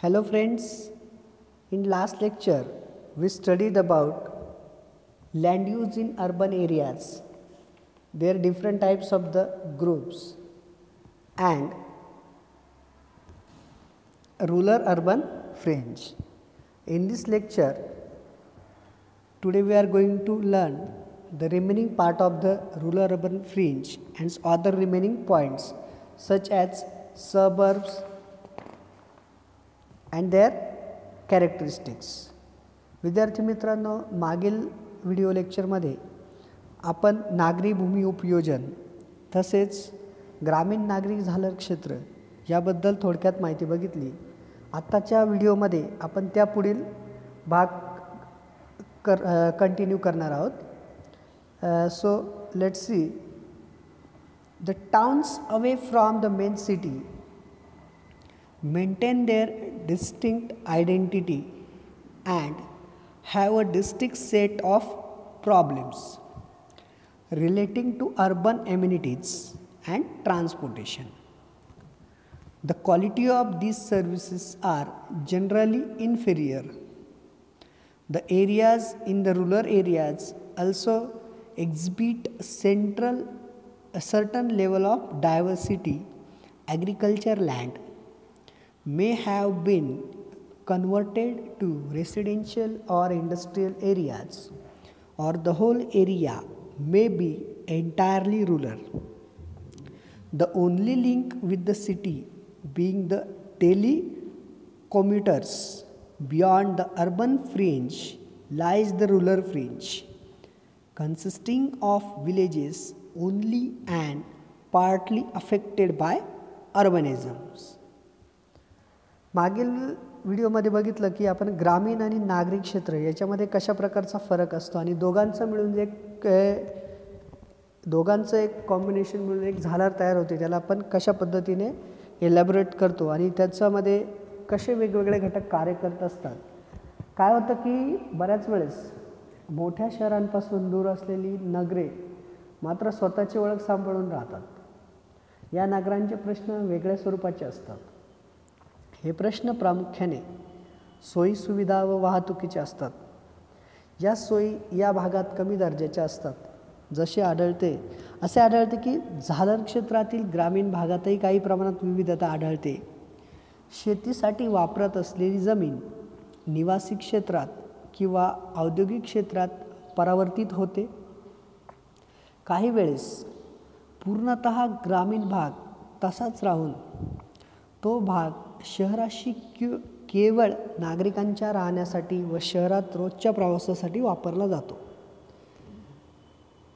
Hello friends, in last lecture we studied about land use in urban areas. There are different types of the groups and rural urban fringe. In this lecture today we are going to learn the remaining part of the rural urban fringe and other remaining points such as suburbs, and their characteristics विद्यार्थी मित्रांनो मागील video लेक्चरमध्ये आपण नागरी भूमी उपयोजन तसेच ग्रामीण नागरिक झालं क्षेत्र याबद्दल थोडक्यात माहिती बघितली. आत्ताच्या व्हिडिओमध्ये आपण त्या पुढील भाग कर कंटिन्यू करणार आहोत. So let see the towns away from the main city maintain their distinct identity and have a distinct set of problems relating to urban amenities and transportation. The quality of these services are generally inferior. The areas in the rural areas also exhibit central a certain level of diversity agriculture land may have been converted to residential or industrial areas or the whole area may be entirely rural. The only link with the city being the daily commuters beyond the urban fringe lies the rural fringe consisting of villages only and partly affected by urbanisms. मागील व्हिडिओमध्ये बघितलं की आपण ग्रामीण आणि नागरिक क्षेत्र याच्यामध्ये कशा प्रकारचा फरक असतो? आणि दोघांचं मिळून एक दोघांचं एक कॉम्बिनेशन मिळून एक झालार तयार होते त्याला आपण कशा पद्धतीने एलॅबोरेट करतो? आणि त्याच्यामध्ये कसे वेगवेगळे घटक कार्य करत असतात? काय होतं की बऱ्याच वेळेस मोठ्या शहरांपासून दूर असलेली नगरे मात्र स्वतःची ओळख सांभाळून राहतात. या नगरांचे प्रश्न वेगळ्या स्वरूपाचे असतात. हे प्रश्न प्रामुख्याने सोयीसुविधा व वाहतुकीचे असतात. या सोयी या भागात कमी दर्जाच्या असतात जसे आढळते असे आढळते की झालर क्षेत्रातील ग्रामीण भागातही काही प्रमाणात विविधता आढळते. शेतीसाठी वापरत असलेली जमीन निवासी क्षेत्रात किंवा औद्योगिक क्षेत्रात परावर्तित होते. काही वेळेस पूर्णत ग्रामीण भाग तसाच राहून तो भाग शहराशी क्यू केवळ नागरिकांच्या राहण्यासाठी व शहरात रोजच्या प्रवासासाठी वापरला जातो.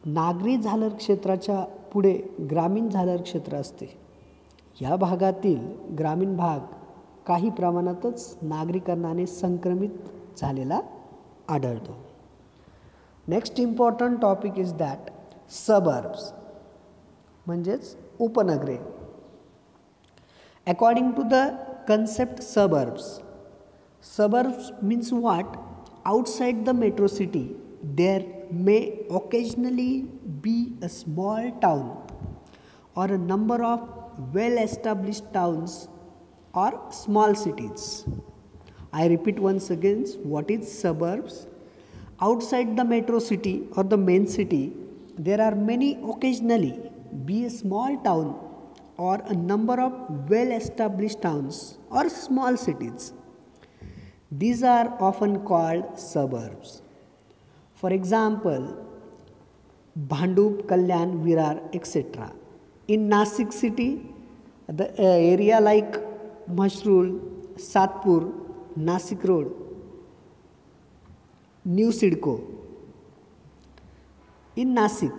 नागरी झालर क्षेत्राच्या पुढे ग्रामीण झालर क्षेत्र असते. या भागातील ग्रामीण भाग काही प्रमाणातच नागरीकरणाने संक्रमित झालेला आढळतो. Next important topic is that suburbs म्हणजेच उपनगरे. According to the concept suburbs. Suburbs means what? Outside the metro city, there may occasionally be a small town or a number of well established towns or small cities. I repeat once again what is suburbs? Outside the metro city or the main city, there are many occasionally be a small town or a number of well established towns or small cities. These are often called suburbs. For example, Bhandup, Kalyan, Virar, etc. In Nasik city, the uh, area like Mashrul, Satpur, Nasik Road, New Sidco. In Nasik,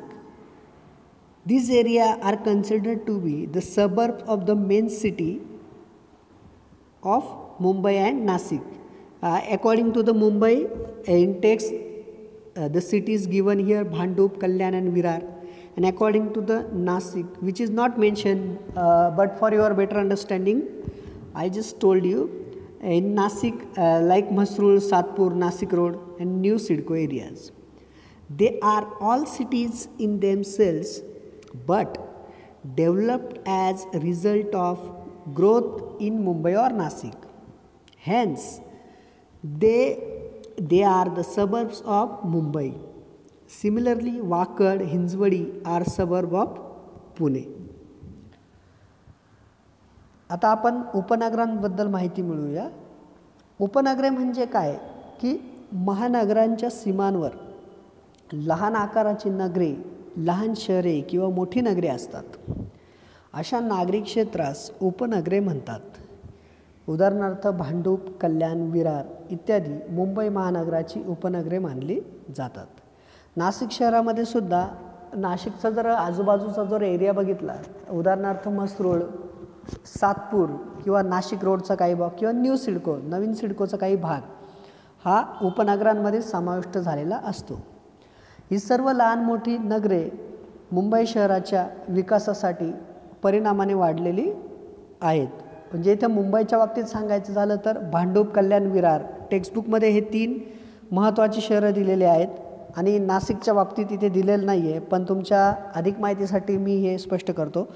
these areas are considered to be the suburbs of the main city of Mumbai and Nasik. Uh, according to the Mumbai index, uh, the cities given here Bhandup, Kalyan and Virar. And according to the Nasik, which is not mentioned, uh, but for your better understanding, I just told you in Nasik, uh, like Masrul, Satpur, Nasik Road, and New Sidco areas. They are all cities in themselves but developed as a result of growth in Mumbai or Nasik. hence they they are the suburbs of mumbai similarly wakad hinjwadi are suburb of pune आता आपण उपनगरांबद्दल माहिती मिळूया उपनगरे म्हणजे काय की महानगरांच्या सीमांवर लहान आकाराची नगरे लहान शहरे किंवा मोठी नगरे असतात. अशा नागरी क्षेत्रास उपनगरे म्हणतात. उदाहरणार्थ भांडूप कल्याण विरार इत्यादी मुंबई महानगराची उपनगरे मानली जातात. नाशिक शहरामध्ये सुद्धा नाशिकचा जर आजूबाजूचा जर एरिया बघितला उदाहरणार्थ मसरूळ सातपूर किंवा नाशिक रोडचा काही भाग किंवा न्यू सिडको नवीन सिडकोचा काही भाग हा उपनगरांमध्ये समाविष्ट झालेला असतो. ही सर्व लहान मोठी नगरे मुंबई शहराच्या विकासासाठी परिणामाने वाढलेली आहेत. म्हणजे इथं मुंबईच्या बाबतीत सांगायचं झालं तर भांडूप कल्याण विरार टेक्स्टबुकमध्ये हे तीन महत्त्वाची शहरं दिलेली आहेत आणि नाशिकच्या बाबतीत इथे दिलेलं नाही आहे. पण तुमच्या अधिक माहितीसाठी मी हे स्पष्ट करतो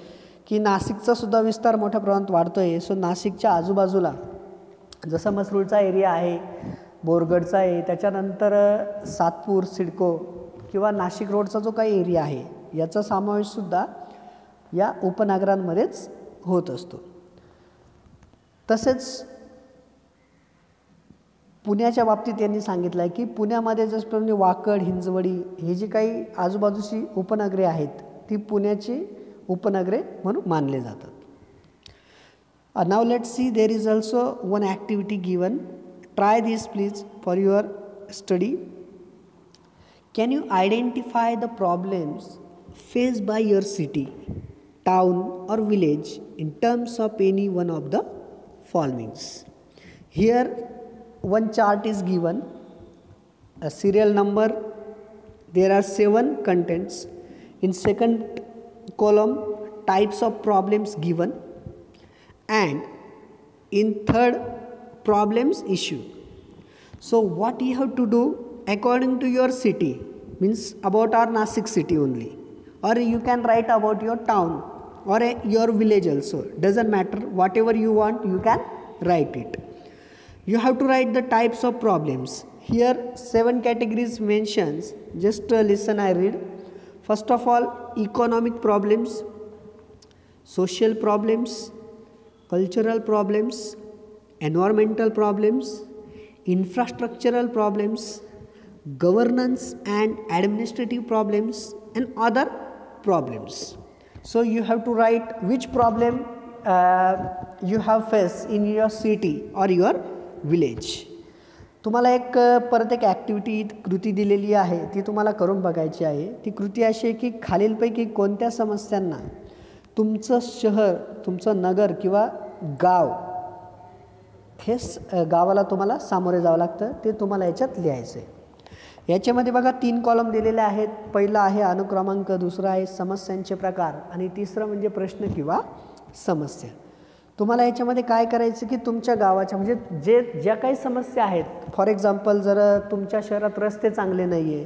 की नाशिकचा सुद्धा विस्तार मोठ्या प्रमाणात वाढतो आहे सो नाशिकच्या आजूबाजूला जसं मसरूळचा एरिया आहे बोरगडचा आहे त्याच्यानंतर सातपूर सिडको किंवा नाशिक रोडचा जो काही एरिया आहे याचा समावेशसुद्धा या उपनगरांमध्येच होत असतो. तसेच पुण्याच्या बाबतीत यांनी सांगितलं आहे की पुण्यामध्ये जसप्रमाणे वाकड हिंजवडी हे जी काही आजूबाजूची उपनगरे आहेत ती पुण्याची उपनगरे म्हणून मानले जातात. Now let see there is also one activity given try this please for your study Can you identify the problems faced by your city, town, or village in terms of any one of the following? Here, one chart is given, a serial number, there are seven contents. In second column, types of problems given, and in third, problems issue. So, what you have to do according to your city means about our Nasik city only. Or you can write about your town or a, your village also. Doesn't matter whatever you want you can write it. You have to write the types of problems. Here seven categories mentions. Just uh, listen i read. First of all economic problems social problems cultural problems environmental problems infrastructural problems governance and administrative problems and other problems so you have to write which problem uh, you have faced in your city or your village तुम्हाला एक परत एक activity कृती दिलेली आहे ती तुम्हाला करून बघायची आहे ती कृती अशी आहे की खालीलपैकी कोणत्या समस्यांना तुमचं शहर तुमचं नगर किंवा गाव हेच गावाला तुम्हाला सामोरे जावं लागतं ते तुम्हाला याच्यात लिहायचं आहे याच्यामध्ये बघा तीन कॉलम दिलेले आहेत. पहिला आहे अनुक्रमांक दुसरा आहे समस्यांचे प्रकार आणि तिसरं म्हणजे प्रश्न किंवा समस्या. तुम्हाला याच्यामध्ये काय करायचं की तुमच्या गावाच्या म्हणजे जे ज्या काही समस्या आहेत फॉर एक्झाम्पल जर तुमच्या शहरात रस्ते चांगले नाही आहे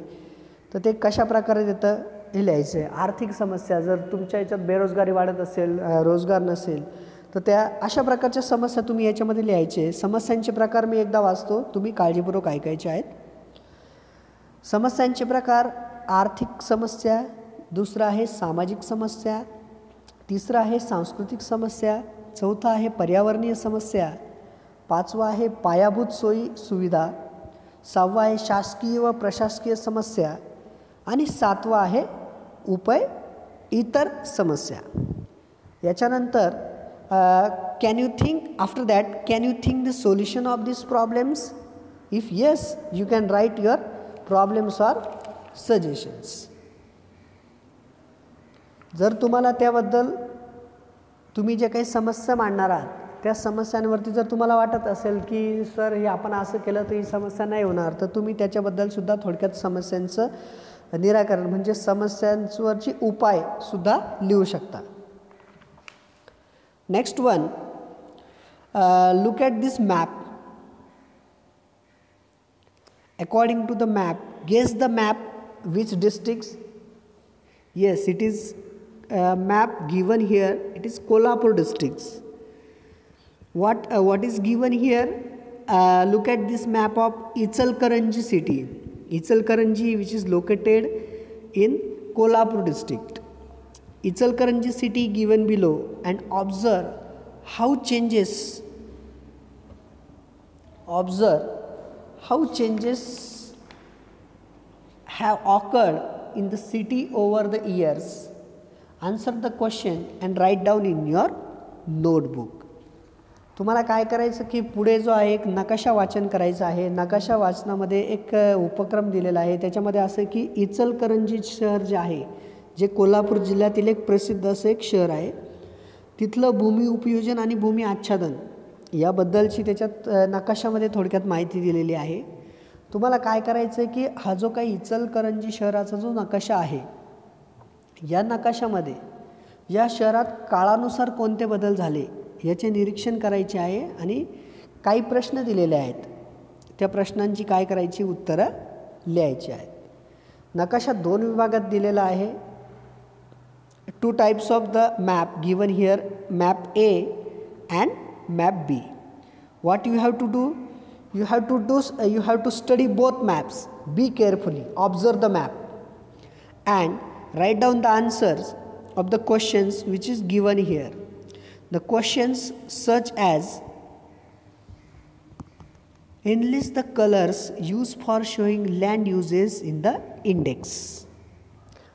तर ते कशा प्रकारे देतं हे लिहायचं आहे आर्थिक समस्या जर तुमच्या याच्यात बेरोजगारी वाढत असेल रोजगार नसेल तर त्या अशा प्रकारच्या समस्या तुम्ही याच्यामध्ये लिहायचे. समस्यांचे प्रकार मी एकदा वाचतो तुम्ही काळजीपूर्वक ऐकायचे आहेत. समस्यांचे प्रकार आर्थिक समस्या दुसरा आहे सामाजिक समस्या तिसरं आहे सांस्कृतिक समस्या चौथा आहे पर्यावरणीय समस्या पाचवा आहे पायाभूत सोयी सुविधा सहावा आहे शासकीय व प्रशासकीय समस्या आणि सातवा आहे उपाय इतर समस्या. याच्यानंतर can you think after that can you think the solution of this problems if yes you can write your problems or suggestions जर तुम्हाला त्याबद्दल तुम्ही जे काही समस्या मांडणार आहात त्या समस्यांवरती जर तुम्हाला वाटत असेल की सर हे आपण असं केलं तर ही समस्या नाही होणार तर तुम्ही त्याच्याबद्दलसुद्धा थोडक्यात समस्यांचं निराकरण म्हणजे समस्यांवरची उपायसुद्धा लिहू शकता. Next one look at this map according to the map guess the map which districts? Yes it is a map given here. It is kolhapur districts. What uh, what is given here? Uh, look at this map of Ichalkaranji city. Ichalkaranji, which is located in Kolhapur district. Ichalkaranji city given below and observe how changes. Observe how changes have occurred in the city over the years? Answer the question and write down in your notebook. तुम्हाला काय करायचं की पुढे जो आहे एक नकाशा वाचन करायचं आहे. नकाशा वाचनामध्ये एक उपक्रम दिलेला आहे. त्याच्यामध्ये असं की इचलकरंजी शहर जे आहे जे कोल्हापूर जिल्ह्यातील एक प्रसिद्ध असं एक शहर आहे. तिथलं भूमी उपयोजन आणि भूमी आच्छादन. याबद्दलची त्याच्यात नकाशामध्ये थोडक्यात माहिती दिलेली आहे. तुम्हाला काय करायचं आहे की हा जो काही इचलकरंजी शहराचा जो नकाशा आहे या नकाशामध्ये या शहरात काळानुसार कोणते बदल झाले याचे निरीक्षण करायचे आहे आणि काही प्रश्न दिलेले आहेत. त्या प्रश्नांची काय करायची उत्तरं लिहायची आहेत. नकाशा दोन विभागात दिलेला आहे. Two types of the map given here map A and map B what you have to do you have to do uh, you have to study both maps be carefully observe the map and write down the answers of the questions which is given here the questions such as enlist the colors used for showing land uses in the index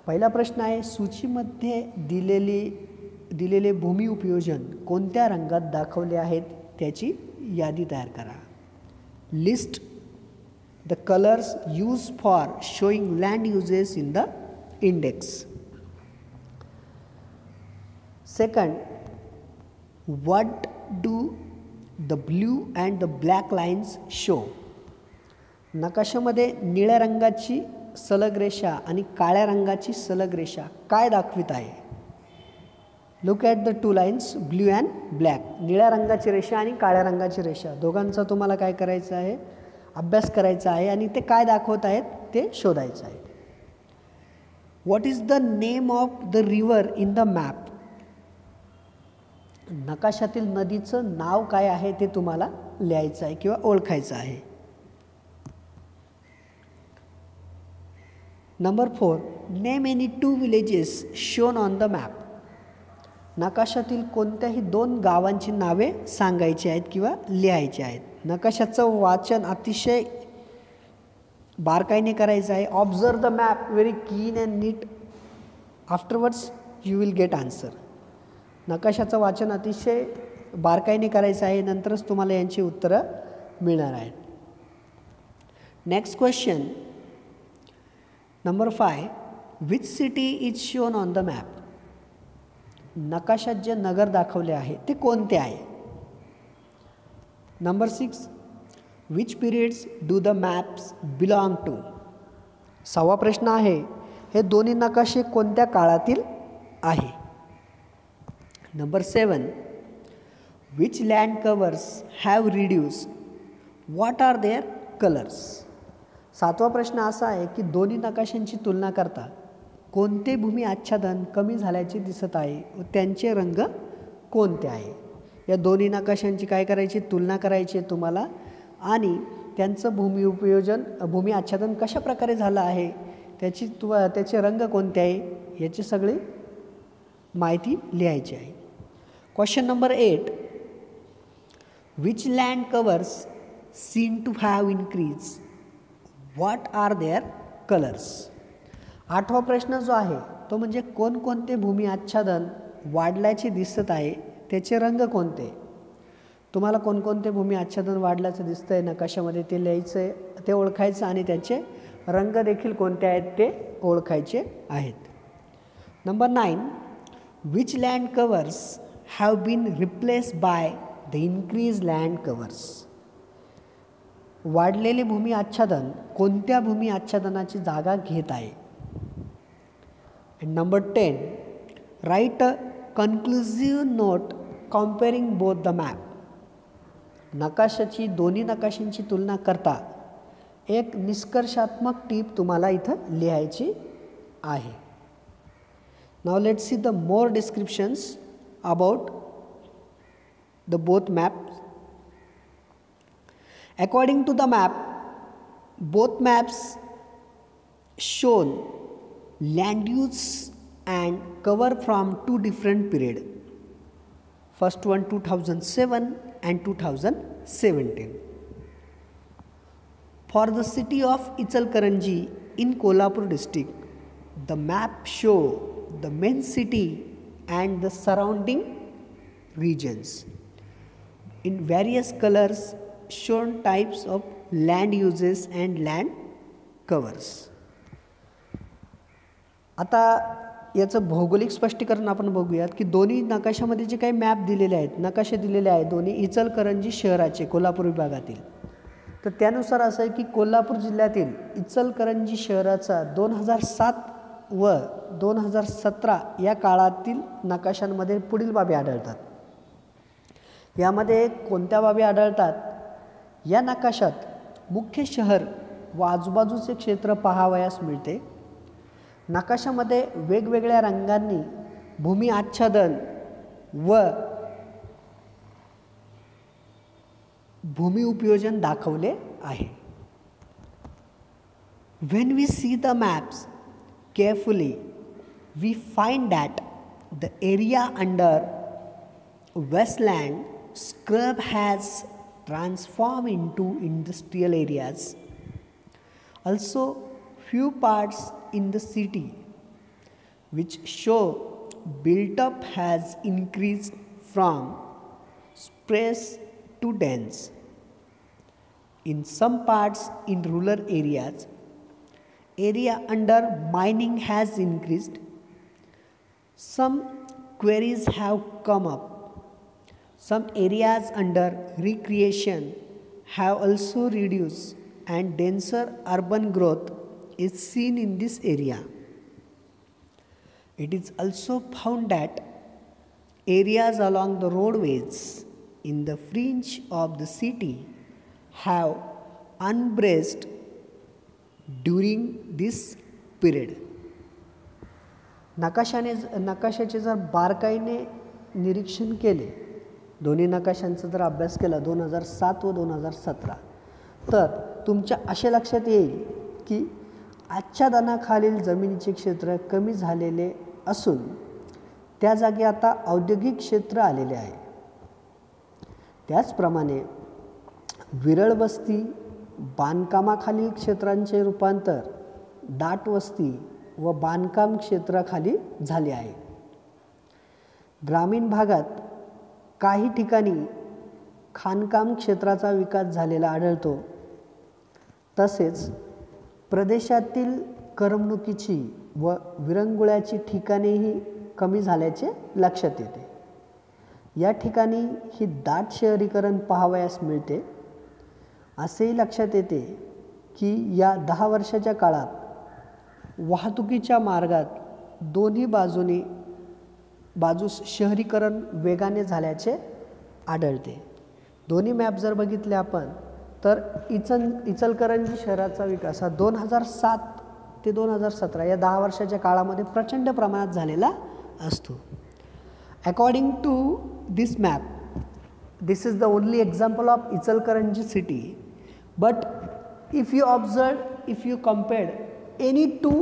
पहिला प्रश्न आहे सूचीमध्ये दिलेली दिलेले भूमी उपयोजन कोणत्या रंगात दाखवले आहेत त्याची यादी तयार करा. List the colours use for showing land uses in the index second what do the blue and the black lines show नकाशामध्ये निळ्या रंगाची सलग रेषा आणि काळ्या रंगाची सलग रेषा काय दाखवित आहे? Look at the two lines blue and black निळ्या रंगाची रेषा आणि काळ्या रंगाची रेषा. दोघांचा तुम्हाला काय करायचं आहे? अभ्यास करायचा आहे आणि ते काय दाखवत आहेत? ते शोधायचं आहे. What is the name of the river in the map नकाशातील नदीचं नाव काय आहे ते तुम्हाला लिहायचं आहे किंवा ओळखायचं आहे. Number four name any two villages shown on the map नकाशातील कोणत्याही दोन गावांची नावे सांगायची आहेत किंवा लिहायची आहेत. नकाशाचं वाचन अतिशय बारकाईने करायचं आहे. Observe the map very clean and neat afterwards you will get answer नकाशाचं वाचन अतिशय बारकाईने करायचं आहे. नंतरच तुम्हाला यांची उत्तरं मिळणार आहेत. Next question number five which city is shown on the map नकाशात जे नगर दाखवले आहे ते कोणते आहे? Number six which periods do the maps belong to सहावा प्रश्न आहे हे दोन्ही नकाशे कोणत्या काळातील आहे? Number seven which land covers have reduce what are their colours सातवा प्रश्न असा आहे की दोन्ही नकाशांची तुलना करता कोणते भूमी आच्छादन कमी झाल्याचे दिसत आहे व त्यांचे रंग कोणते आहे? या दोन्ही नकाशांची काय करायची? तुलना करायची आहे तुम्हाला. आणि त्यांचं भूमी उपयोजन भूमी आच्छादन कशा प्रकारे झालं आहे? त्याची तु त्याचे रंग कोणते आहे? याची सगळी माहिती लिहायची आहे. Question number eight which land covers seen to have increase what are their colours आठवा प्रश्न जो आहे तो म्हणजे कोणकोणते भूमी आच्छादन वाढल्याचे दिसत आहे त्याचे रंग कोणते? तुम्हाला कोणकोणते भूमी आच्छादन वाढल्याचं दिसतं आहे नकाशामध्ये ते लिहायचं आहे ते ओळखायचं आणि त्याचे रंग देखील कोणते आहेत ते ओळखायचे आहेत. Number nine which land covers have been replace by the increase land covers वाढलेले भूमी आच्छादन कोणत्या भूमी आच्छादनाची जागा घेत आहे? And number 10, write a conclusive note comparing both the map. नकाशाची दोन्ही नकाशांची तुलना करता एक निष्कर्षात्मक टीप तुम्हाला इथं लिहायची आहे नाव let see the more descriptions about the both map According to the map, both maps shown land use and cover from two different period. First one 2007 and 2017. For the city of Ichalkaranji in Kolhapur district, the map show the main city and the surrounding regions. In various colors shown types of land uses and land covers. आता याचं भौगोलिक स्पष्टीकरण आपण बघूयात की दोन्ही नकाशामध्ये जे काही मॅप दिलेले आहेत नकाशे दिलेले आहेत दोन्ही इचलकरंजी शहराचे कोल्हापूर विभागातील. तर त्यानुसार असं आहे की कोल्हापूर जिल्ह्यातील इचलकरंजी शहराचा दोन हजार सात व दोन हजार सतरा या काळातील नकाशांमध्ये पुढील बाबी आढळतात. यामध्ये कोणत्या बाबी आढळतात? या नकाशात मुख्य शहर व आजूबाजूचे क्षेत्र पाहावयास मिळते. नकाशामध्ये वेगवेगळ्या रंगांनी भूमी आच्छादन व भूमी उपयोजन दाखवले आहे. When we see the maps carefully we find that the area under wasteland scrub has transform into industrial areas also few parts in the city which show built up has increased from sparse to dense. In some parts in rural areas, area under mining has increased. Some queries have come up. Some areas under recreation have also reduced and denser urban growth is seen in this area. It is also found that areas along the roadways in the fringe of the city have unbraced during this period. नकाशाने नकाशाचे जर बारकाईने निरीक्षण केले दोन्ही नकाशांचा जर अभ्यास केला दोन हजार सात व दोन हजार सतरा तर तुमच्या असे लक्षात येईल की आच्छादनाखालील जमिनीचे क्षेत्र कमी झालेले असून त्या जागी आता औद्योगिक क्षेत्र आलेले आहे. त्याचप्रमाणे विरळ वस्ती बांधकामाखालील क्षेत्रांचे रूपांतर दाट वस्ती व बांधकाम क्षेत्राखाली झाले आहे. ग्रामीण भागात काही ठिकाणी खाणकाम क्षेत्राचा विकास झालेला आढळतो. तसेच प्रदेशातील करमणुकीची व विरंगुळ्याची ठिकाणेही कमी झाल्याचे लक्षात येते. या ठिकाणी ही दाट शहरीकरण पाहावयास मिळते. असेही लक्षात येते की या दहा वर्षाच्या काळात वाहतुकीच्या मार्गात दोन्ही बाजूने बाजूस शहरीकरण वेगाने झाल्याचे आढळते. दोन्ही मॅप जर बघितले आपण तर इचल इचलकरंजी शहराचा विकास हा दोन हजार सात ते दोन हजार सतरा या दहा वर्षाच्या काळामध्ये प्रचंड प्रमाणात झालेला असतो according to this map this is the only example of Ichalkaranji city but if you observe if you compared any two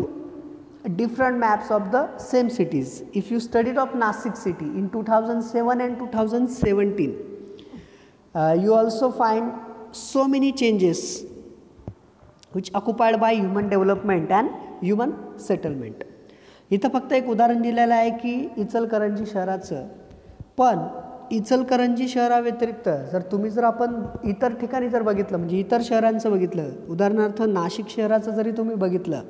different maps of the same cities. If you studied of Nasik city in 2007 and 2017, uh, you also find so many changes which occupied by human development and human settlement. इथं फक्त एक उदाहरण दिलेलं आहे की इचलकरंजी शहराचं पण इचलकरंजी शहराव्यतिरिक्त जर तुम्ही जर आपण इतर ठिकाणी जर बघितलं म्हणजे इतर शहरांचं बघितलं उदाहरणार्थ नाशिक शहराचं जरी तुम्ही बघितलं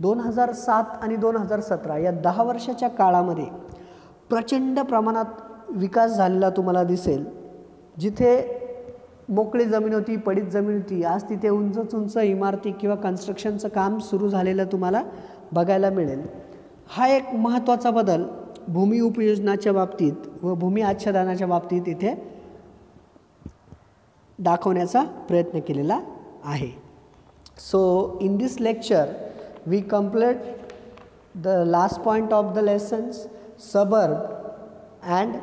दोन हजार सात आणि दोन हजार सतरा या दहा वर्षाच्या काळामध्ये प्रचंड प्रमाणात विकास झालेला तुम्हाला दिसेल जिथे मोकळी जमीन होती पडीत जमीन होती. आज तिथे उंच उंच इमारती किंवा कन्स्ट्रक्शनचं काम सुरू झालेलं तुम्हाला बघायला मिळेल. हा एक महत्त्वाचा बदल भूमी उपयोजनाच्या बाबतीत व भूमी आच्छादनाच्या बाबतीत इथे दाखवण्याचा प्रयत्न केलेला आहे. So in this lecture we complete the last point of the lessons suburb and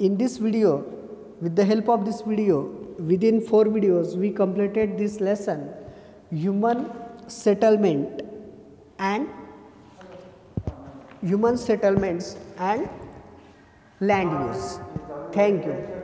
in this video with the help of this video within four videos we completed this lesson human settlement and human settlements and land use. Thank you